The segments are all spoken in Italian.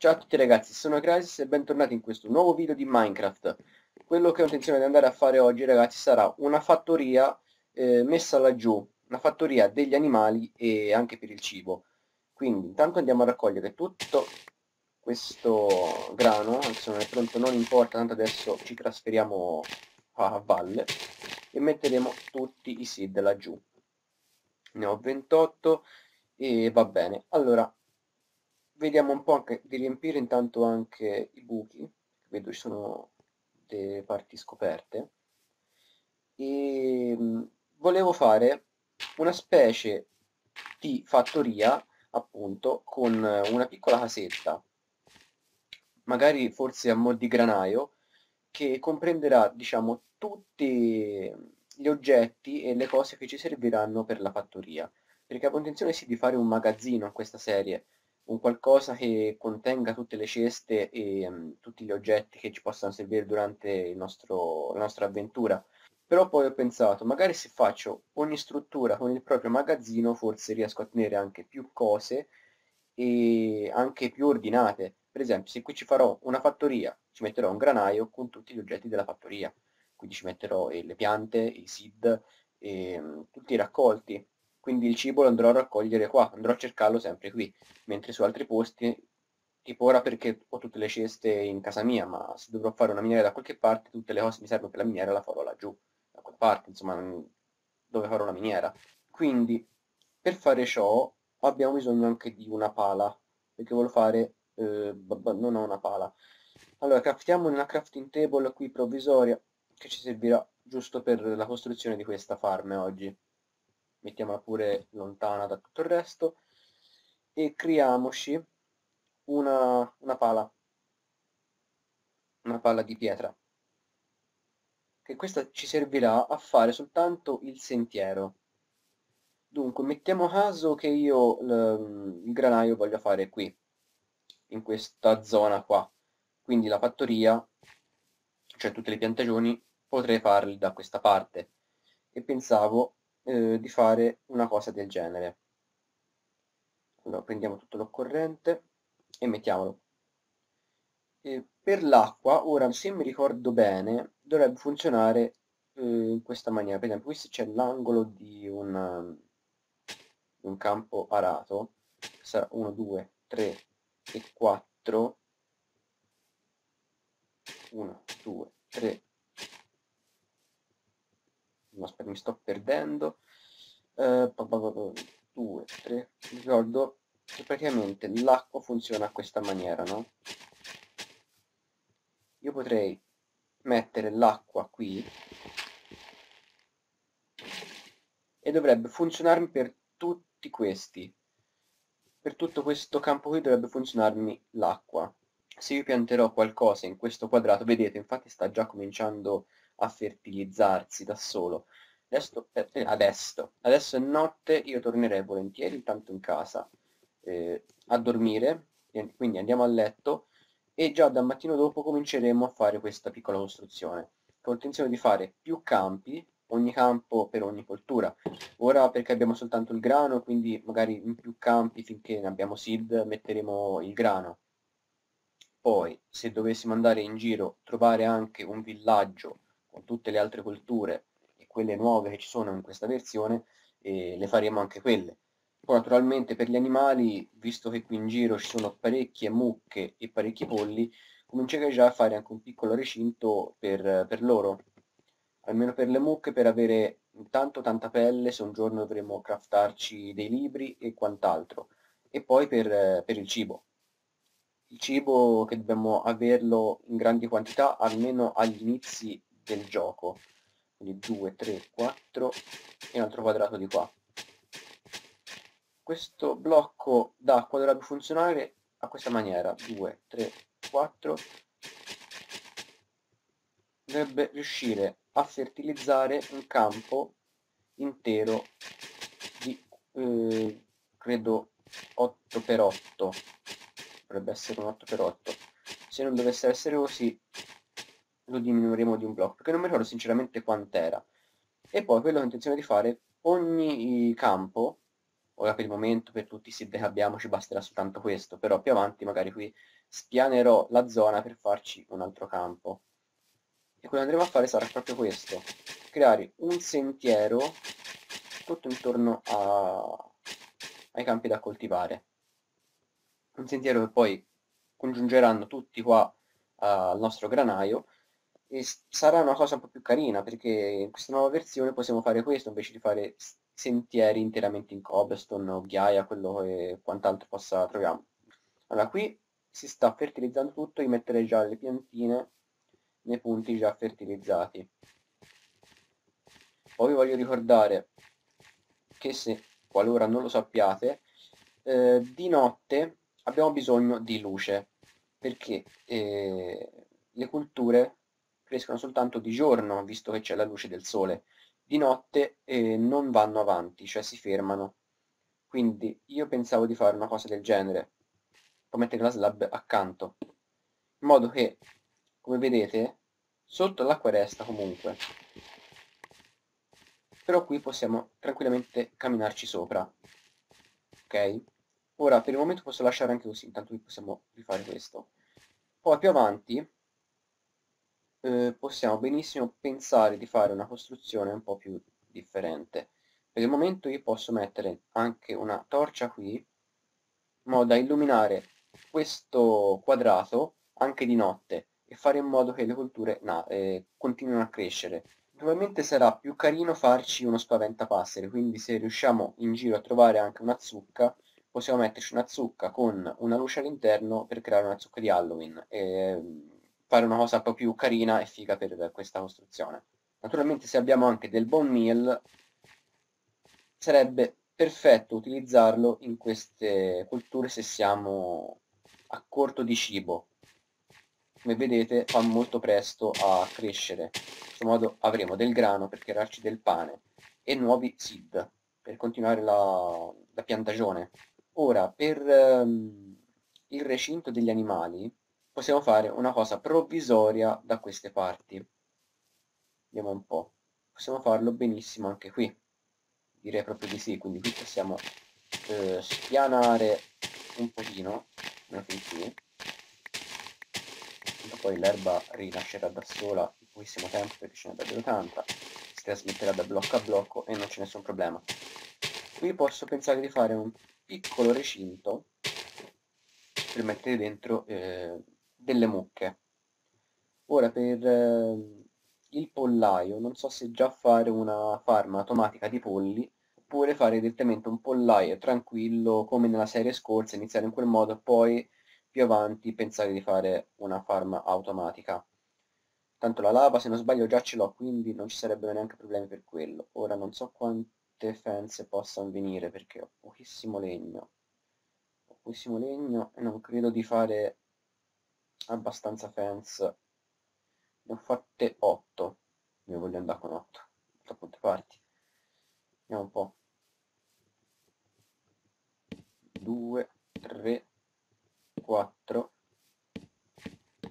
Ciao a tutti ragazzi, sono Crysis e bentornati in questo nuovo video di Minecraft. Quello che ho intenzione di andare a fare oggi ragazzi sarà una fattoria eh, messa laggiù, una fattoria degli animali e anche per il cibo. Quindi intanto andiamo a raccogliere tutto questo grano, se non è pronto non importa, tanto adesso ci trasferiamo a valle e metteremo tutti i seed laggiù. Ne ho 28 e va bene. Allora, vediamo un po' anche di riempire intanto anche i buchi, vedo ci sono delle parti scoperte, e mm, volevo fare una specie di fattoria appunto con una piccola casetta, magari forse a mo' di granaio, che comprenderà diciamo tutti gli oggetti e le cose che ci serviranno per la fattoria, perché avevo intenzione sì di fare un magazzino in questa serie, un qualcosa che contenga tutte le ceste e um, tutti gli oggetti che ci possano servire durante nostro, la nostra avventura. Però poi ho pensato, magari se faccio ogni struttura con il proprio magazzino, forse riesco a tenere anche più cose e anche più ordinate. Per esempio, se qui ci farò una fattoria, ci metterò un granaio con tutti gli oggetti della fattoria. Quindi ci metterò eh, le piante, i seed, e, um, tutti i raccolti quindi il cibo lo andrò a raccogliere qua, andrò a cercarlo sempre qui, mentre su altri posti, tipo ora perché ho tutte le ceste in casa mia, ma se dovrò fare una miniera da qualche parte, tutte le cose mi servono per la miniera la farò laggiù, da quella parte, insomma, dove farò la miniera. Quindi, per fare ciò, abbiamo bisogno anche di una pala, perché voglio fare, eh, non ho una pala. Allora, craftiamo una crafting table qui provvisoria, che ci servirà giusto per la costruzione di questa farm oggi mettiamola pure lontana da tutto il resto e creiamoci una, una pala una palla di pietra che questa ci servirà a fare soltanto il sentiero. Dunque mettiamo caso che io il, granaio voglio fare qui in questa zona qua. Quindi la fattoria cioè tutte le piantagioni potrei farli da questa parte. E pensavo eh, di fare una cosa del genere. Allora prendiamo tutto l'occorrente e mettiamolo. E per l'acqua, ora se mi ricordo bene, dovrebbe funzionare eh, in questa maniera. Per esempio, qui c'è l'angolo di un, un campo arato, sarà 1, 2, 3 e 4. 1, 2, 3, no, aspetta, mi sto perdendo. Uh, 2, 3, ricordo che praticamente l'acqua funziona a questa maniera, no? Io potrei mettere l'acqua qui e dovrebbe funzionarmi per tutti questi. Per tutto questo campo qui dovrebbe funzionarmi l'acqua. Se io pianterò qualcosa in questo quadrato, vedete, infatti sta già cominciando a fertilizzarsi da solo. Adesso, eh, eh, adesso, adesso è notte, io tornerei volentieri intanto in casa eh, a dormire, quindi andiamo a letto e già dal mattino dopo cominceremo a fare questa piccola costruzione. Con intenzione di fare più campi, ogni campo per ogni coltura. Ora perché abbiamo soltanto il grano, quindi magari in più campi finché ne abbiamo seed metteremo il grano. Poi se dovessimo andare in giro trovare anche un villaggio con tutte le altre culture e quelle nuove che ci sono in questa versione, e le faremo anche quelle. Poi naturalmente per gli animali, visto che qui in giro ci sono parecchie mucche e parecchi polli, comincerei già a fare anche un piccolo recinto per, per loro. Almeno per le mucche, per avere intanto tanta pelle, se un giorno dovremo craftarci dei libri e quant'altro. E poi per, per il cibo. Il cibo che dobbiamo averlo in grandi quantità, almeno agli inizi del gioco. Quindi 2 3 4 e un altro quadrato di qua. Questo blocco d'acqua dovrebbe funzionare a questa maniera. 2 3 4 dovrebbe riuscire a fertilizzare un campo intero di eh, credo 8 x 8 dovrebbe essere un 8 x 8 se non dovesse essere così lo diminuiremo di un blocco, perché non mi ricordo sinceramente quant'era. E poi quello che ho intenzione di fare, ogni campo, ora per il momento per tutti i seed che abbiamo ci basterà soltanto questo, però più avanti magari qui spianerò la zona per farci un altro campo. E quello che andremo a fare sarà proprio questo, creare un sentiero tutto intorno a... ai campi da coltivare. Un sentiero che poi congiungeranno tutti qua al nostro granaio e sarà una cosa un po' più carina perché in questa nuova versione possiamo fare questo invece di fare sentieri interamente in cobblestone o ghiaia, quello che quant'altro possa troviamo. Allora qui si sta fertilizzando tutto, io metterei già le piantine nei punti già fertilizzati. Poi vi voglio ricordare che se, qualora non lo sappiate, eh, di notte abbiamo bisogno di luce perché eh, le culture crescono soltanto di giorno, visto che c'è la luce del sole. Di notte eh, non vanno avanti, cioè si fermano. Quindi io pensavo di fare una cosa del genere, poi mettere la slab accanto, in modo che, come vedete, sotto l'acqua resta comunque. Però qui possiamo tranquillamente camminarci sopra. Ok? Ora, per il momento posso lasciare anche così, intanto qui possiamo rifare questo. Poi più avanti eh, possiamo benissimo pensare di fare una costruzione un po' più differente. Per il momento io posso mettere anche una torcia qui, in modo da illuminare questo quadrato anche di notte e fare in modo che le colture no, eh, continuino a crescere. Probabilmente sarà più carino farci uno spaventapasseri, quindi se riusciamo in giro a trovare anche una zucca, possiamo metterci una zucca con una luce all'interno per creare una zucca di Halloween. E, fare una cosa un po' più carina e figa per questa costruzione. Naturalmente se abbiamo anche del bone meal sarebbe perfetto utilizzarlo in queste culture se siamo a corto di cibo. Come vedete fa molto presto a crescere. In questo modo avremo del grano per crearci del pane e nuovi seed per continuare la, la piantagione. Ora, per um, il recinto degli animali, possiamo fare una cosa provvisoria da queste parti. Vediamo un po'. Possiamo farlo benissimo anche qui. Direi proprio di sì, quindi qui possiamo eh, spianare un pochino, fino fin. Poi l'erba rinascerà da sola in pochissimo tempo perché ce n'è davvero tanta. Si trasmetterà da blocco a blocco e non c'è nessun problema. Qui posso pensare di fare un piccolo recinto per mettere dentro eh, delle mucche. Ora per eh, il pollaio non so se già fare una farma automatica di polli oppure fare direttamente un pollaio tranquillo come nella serie scorsa, iniziare in quel modo e poi più avanti pensare di fare una farma automatica. Tanto la lava se non sbaglio già ce l'ho quindi non ci sarebbero neanche problemi per quello. Ora non so quante fence possano venire perché ho pochissimo legno. Ho pochissimo legno e non credo di fare abbastanza fans. Ne ho fatte 8 io voglio andare con 8 da quante parti. Vediamo un po' 2 3 4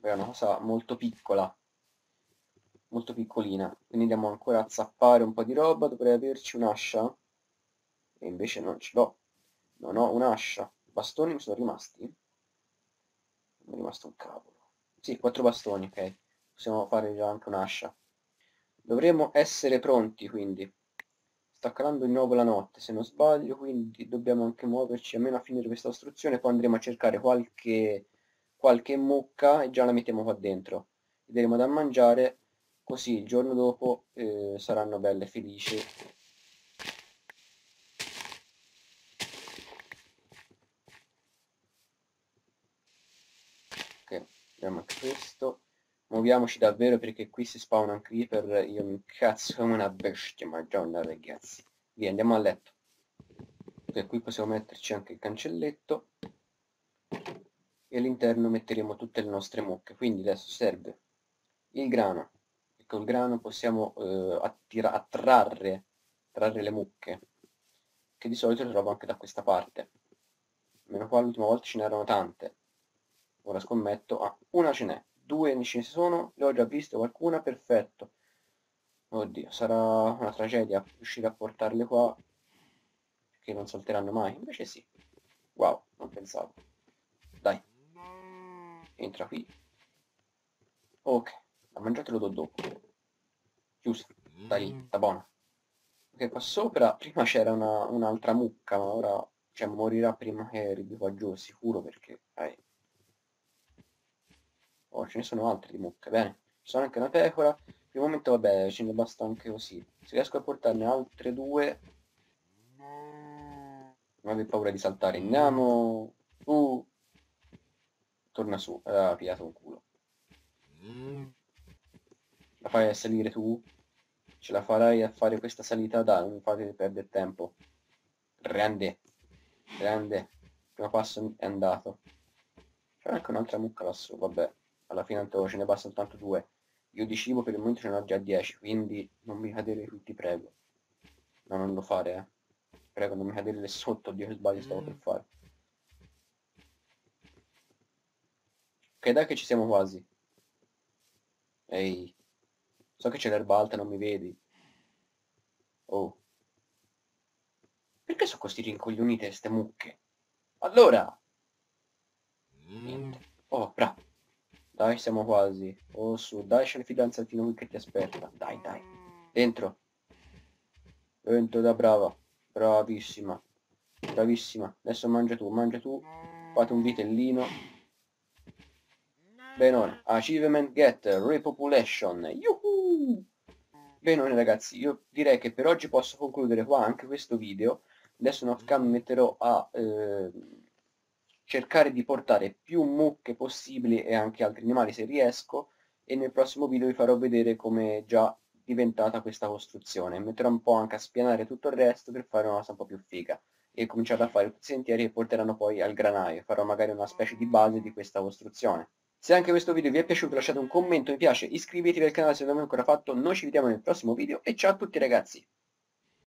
è una cosa molto piccola. Molto piccolina. Quindi andiamo ancora a zappare un po' di roba. Dovrei averci un'ascia. E invece non ce l'ho. Non ho un'ascia. Bastoni mi sono rimasti mi è rimasto un cavolo. Sì, quattro bastoni, ok. Possiamo fare già anche un'ascia. Dovremmo essere pronti, quindi. Sta calando di nuovo la notte, se non sbaglio, quindi dobbiamo anche muoverci almeno a finire questa ostruzione, poi andremo a cercare qualche, qualche mucca e già la mettiamo qua dentro. Gli daremo da mangiare, così il giorno dopo eh, saranno belle felici Vediamo anche questo. Muoviamoci davvero perché qui si spawna un creeper. Io mi incazzo come una bestia, madonna ragazzi. Via, andiamo a letto. Ok, qui possiamo metterci anche il cancelletto. E all'interno metteremo tutte le nostre mucche. Quindi adesso serve il grano. E col grano possiamo eh, attira- attrarre, attrarre le mucche. Che di solito le trovo anche da questa parte. Almeno qua l'ultima volta ce n'erano tante ora scommetto, ah, una ce n'è, due ci sono, le ho già viste qualcuna, perfetto. Oddio, sarà una tragedia riuscire a portarle qua, perché non salteranno mai, invece sì. Wow, non pensavo. Dai. Entra qui. Ok, ha mangiato lo do dopo. Chiusa. Lì, sta buona. Ok, qua sopra prima c'era un'altra mucca, ma ora cioè, morirà prima che arrivi qua giù, sicuro, perché... Dai. Ce ne sono altre di mucche, bene. Ci sono anche una pecora. Per il momento, vabbè, ce ne basta anche così. Se riesco a portarne altre due... Non avevi paura di saltare. Andiamo... Uh. Torna su. Aveva pigliato un culo. La fai a salire tu? Ce la farai a fare questa salita? Dai, non fate perdere tempo. Grande. Grande. Il primo passo è andato. C'è anche un'altra mucca lassù, vabbè. Alla fine ce ne basta soltanto due. Io di cibo per il momento ce ne ho già 10, quindi non mi cadere tutti, prego. No, non lo fare, eh. Prego, non mi cadere sotto, Dio che sbaglio stavo per fare. Ok, dai che ci siamo quasi. Ehi. So che c'è l'erba alta, non mi vedi. Oh. Perché sono così rincoglionite ste mucche? Allora! Niente. Oh, bravo. Dai, siamo quasi. Oh, su, dai, c'è il fidanzatino qui che ti aspetta. Dai, dai. Dentro. Dentro da brava. Bravissima. Bravissima. Adesso mangia tu, mangia tu. Fate un vitellino. Benone. Achievement get. Repopulation. Yuhu! Benone ragazzi, io direi che per oggi posso concludere qua anche questo video. Adesso in off metterò a... Eh, cercare di portare più mucche possibili e anche altri animali se riesco e nel prossimo video vi farò vedere come è già diventata questa costruzione. Metterò un po' anche a spianare tutto il resto per fare una cosa un po' più figa e cominciare a fare sentieri che porteranno poi al granaio. Farò magari una specie di base di questa costruzione. Se anche questo video vi è piaciuto lasciate un commento, mi piace, iscrivetevi al canale se non l'avete ancora fatto, noi ci vediamo nel prossimo video e ciao a tutti ragazzi!